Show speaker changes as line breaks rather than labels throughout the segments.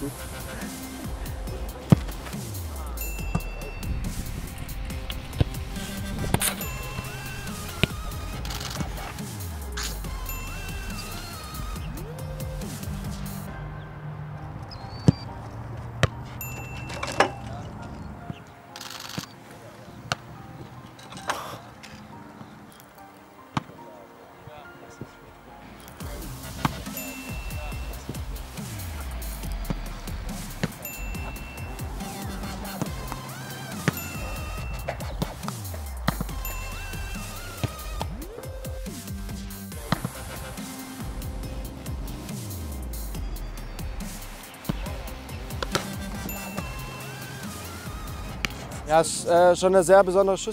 Thank.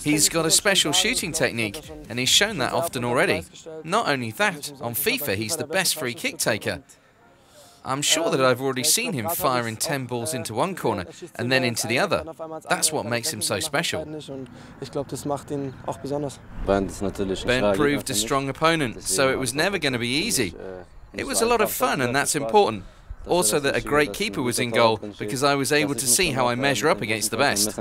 He's got a special shooting technique, and he's shown that often already. Not only that, on FIFA he's the best free kick taker. I'm sure that I've already seen him firing 10 balls into one corner and then into the other. That's what makes him so special. Bernd proved a strong opponent, so it was never going to be easy. It was a lot of fun, and that's important. Also, that a great keeper was in goal because I was able to see how I measure up against the best.